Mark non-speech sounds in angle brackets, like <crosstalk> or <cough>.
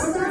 What's <laughs> up?